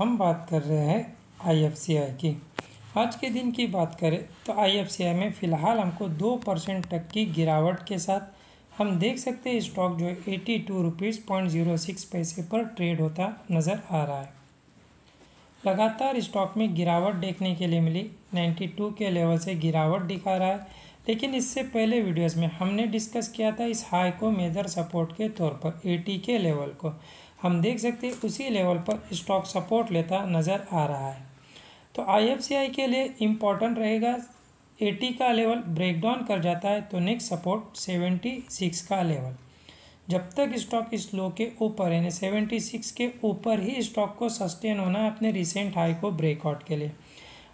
हम बात कर रहे हैं आईएफसीआई की। आज के दिन की बात करें तो आईएफसीआई में फ़िलहाल हमको दो परसेंट तक की गिरावट के साथ हम देख सकते हैं स्टॉक जो है eighty two rupees point zero six पैसे पर ट्रेड होता नज़र आ रहा है। लगातार स्टॉक में गिरावट देखने के लिए मिली। 92 के लेवल से गिरावट दिखा रहा है। लेकिन इससे पहले वीडियोस में हमने डिस्कस किया था इस हाई को मेजर सपोर्ट के तौर पर 80 के लेवल को। हम देख सकते हैं उसी लेवल पर स्टॉक सपोर्ट लेता नज़र आ रहा है। तो आईएफसीआई के लिए इंपॉर्टेंट रहेगा 80 का लेवल ब्रेक डाउन कर जाता है तो नेक्स्ट सपोर्ट 76 का लेवल जब तक स्टॉक इस लो के ऊपर यानी 76 के ऊपर ही स्टॉक को सस्टेन होना है अपने रिसेंट हाई को ब्रेकआउट के लिए।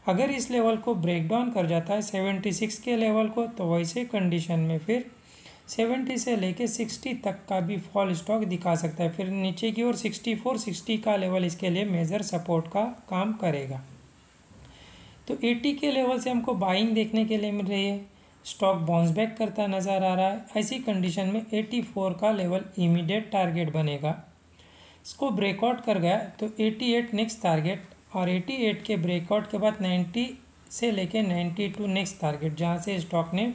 अगर इस लेवल को ब्रेक डाउन कर जाता है 76 के लेवल को तो वैसे कंडीशन में फिर 70 से लेके 60 तक का भी फॉल स्टॉक दिखा सकता है। फिर नीचे की ओर 64 60 का लेवल इसके लिए मेजर सपोर्ट का काम करेगा। तो 80 के लेवल से हमको बाइंग देखने के लिए मिल रही है। स्टॉक बाउंस बैक करता नज़र आ रहा है। ऐसी कंडीशन में 84 का लेवल इमीडिएट टारगेट बनेगा। इसको ब्रेकआउट कर गया तो 88 नेक्स्ट टारगेट और 88 के ब्रेकआउट के बाद 90 से लेके 92 नेक्स्ट टारगेट, जहाँ से स्टॉक ने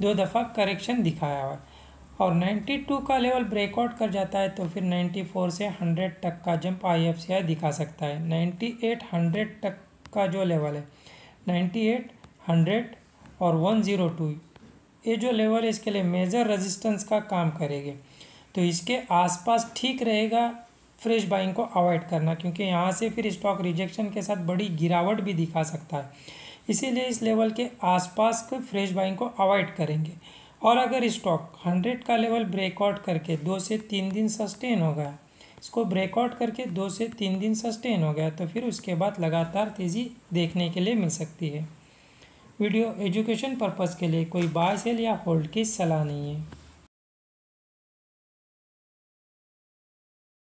दो दफ़ा करेक्शन दिखाया हुआ है। और 92 का लेवल ब्रेकआउट कर जाता है तो फिर 94 से 100 तक का जंप आई दिखा सकता है। 98 100 तक का जो लेवल है 98 100 और 102 ये जो लेवल है, इसके लिए मेजर रेजिस्टेंस का काम करेंगे। तो इसके आसपास ठीक रहेगा फ्रेश बाइंग को अवॉइड करना, क्योंकि यहाँ से फिर स्टॉक रिजेक्शन के साथ बड़ी गिरावट भी दिखा सकता है। इसीलिए इस लेवल के आसपास के फ्रेश बाइंग को अवॉइड करेंगे। और अगर स्टॉक हंड्रेड का लेवल ब्रेकआउट करके दो से तीन दिन सस्टेन हो गया, इसको ब्रेकआउट करके दो से तीन दिन सस्टेन हो गया तो फिर उसके बाद लगातार तेज़ी देखने के लिए मिल सकती है। वीडियो एजुकेशन पर्पज़ के लिए कोई बाय सेल या होल्ड की सलाह नहीं है।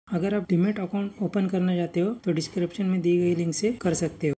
अगर आप डिमेट अकाउंट ओपन करना चाहते हो तो डिस्क्रिप्शन में दी गई लिंक से कर सकते हो।